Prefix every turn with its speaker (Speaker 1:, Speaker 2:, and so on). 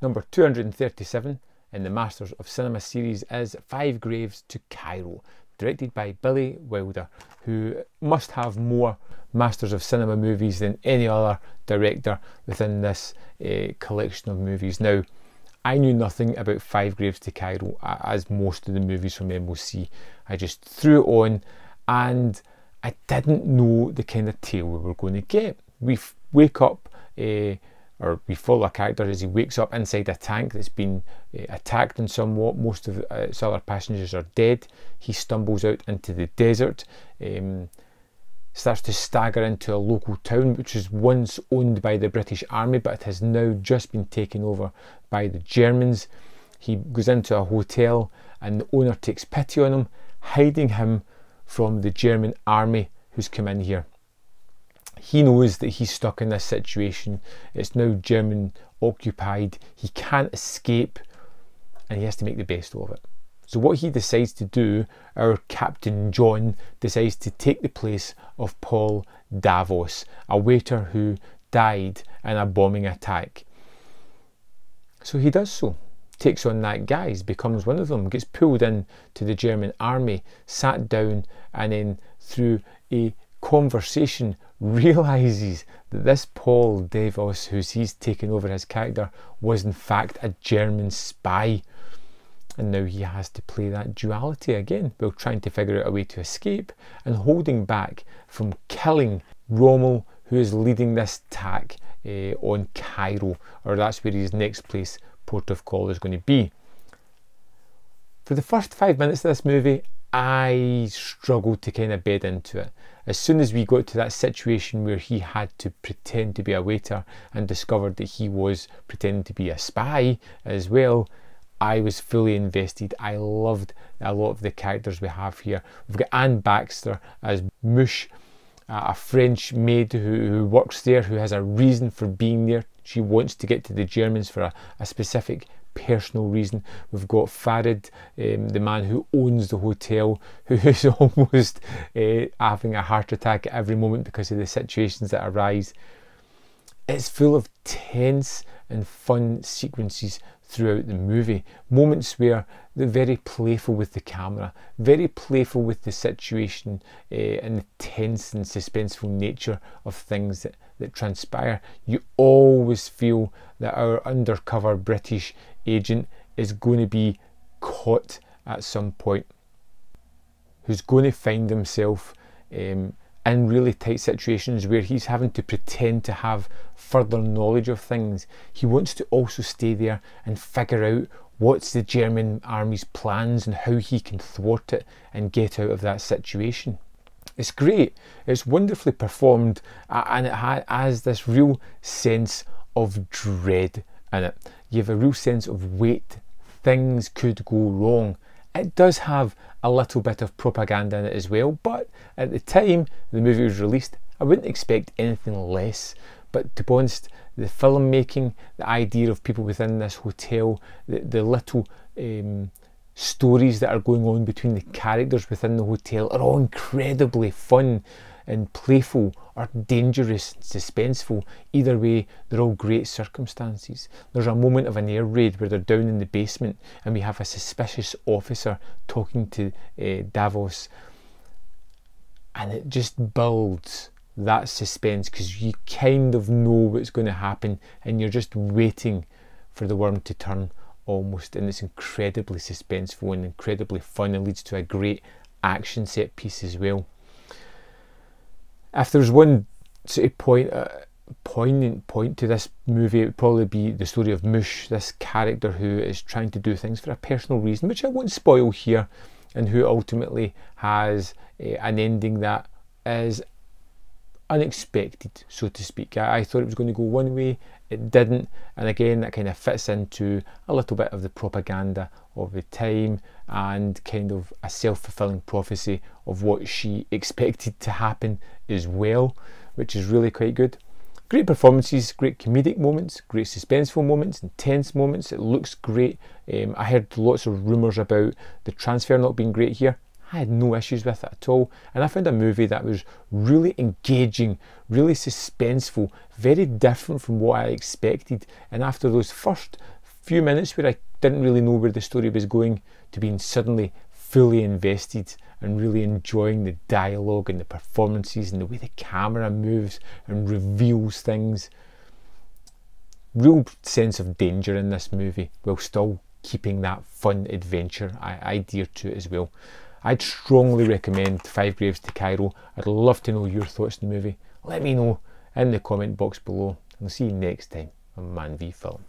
Speaker 1: Number 237 in the Masters of Cinema series is Five Graves to Cairo, directed by Billy Wilder, who must have more Masters of Cinema movies than any other director within this uh, collection of movies. Now, I knew nothing about Five Graves to Cairo, as most of the movies from MOC. I just threw it on and I didn't know the kind of tale we were going to get. We wake up. Uh, or we follow a character as he wakes up inside a tank that's been uh, attacked and somewhat. Most of its other passengers are dead. He stumbles out into the desert, um, starts to stagger into a local town which was once owned by the British Army but it has now just been taken over by the Germans. He goes into a hotel and the owner takes pity on him, hiding him from the German army who's come in here he knows that he's stuck in this situation. It's now German occupied. He can't escape and he has to make the best of it. So, what he decides to do, our Captain John decides to take the place of Paul Davos, a waiter who died in a bombing attack. So, he does so, takes on that guise, becomes one of them, gets pulled in to the German army, sat down, and then through a conversation realizes that this Paul Davos, who he's taken over his character, was in fact a German spy. And now he has to play that duality again while trying to figure out a way to escape and holding back from killing Rommel, who is leading this attack uh, on Cairo, or that's where his next place, port of call, is going to be. For the first five minutes of this movie, I struggled to kind of bed into it. As soon as we got to that situation where he had to pretend to be a waiter and discovered that he was pretending to be a spy as well, I was fully invested. I loved a lot of the characters we have here. We've got Anne Baxter as Mouche, a French maid who, who, works there, who has a reason for being there. She wants to get to the Germans for a, a specific personal reason. We've got Farid, um, the man who owns the hotel, who is almost uh, having a heart attack at every moment because of the situations that arise. It's full of tense and fun sequences throughout the movie. Moments where they're very playful with the camera, very playful with the situation uh, and the tense and suspenseful nature of things that, that transpire. You always feel that our undercover British agent is going to be caught at some point, who's going to find himself um, in really tight situations where he's having to pretend to have further knowledge of things. He wants to also stay there and figure out what's the German army's plans and how he can thwart it and get out of that situation. It's great, it's wonderfully performed, and it has this real sense of dread in it. You have a real sense of weight. Things could go wrong. It does have a little bit of propaganda in it as well, but at the time the movie was released, I wouldn't expect anything less. But to be honest, the filmmaking, the idea of people within this hotel, the, the little um, stories that are going on between the characters within the hotel are all incredibly fun and playful or dangerous and suspenseful. Either way, they're all great circumstances. There's a moment of an air raid where they're down in the basement and we have a suspicious officer talking to uh, Davos, and it just builds that suspense because you kind of know what's going to happen and you're just waiting for the worm to turn almost and it's incredibly suspenseful and incredibly fun and leads to a great action set piece as well if there's one sort of point, uh, poignant point to this movie, it would probably be the story of Mouche, this character who is trying to do things for a personal reason, which I won't spoil here, and who ultimately has uh, an ending that is unexpected, so to speak. I, I, thought it was going to go one way, it didn't, and again, that kind of fits into a little bit of the propaganda of the time and kind of a self fulfilling prophecy of what she expected to happen as well, which is really quite good. Great performances, great comedic moments, great suspenseful moments, intense moments. It looks great. Um, I heard lots of rumours about the transfer not being great here. I had no issues with it at all. And I found a movie that was really engaging, really suspenseful, very different from what I expected. And after those first few minutes where I didn't really know where the story was going to being suddenly fully invested and really enjoying the dialogue and the performances and the way the camera moves and reveals things. Real sense of danger in this movie while still keeping that fun adventure idea to it as well. I'd strongly recommend Five Graves to Cairo. I'd love to know your thoughts on the movie. Let me know in the comment box below. And I'll see you next time on Man v Film.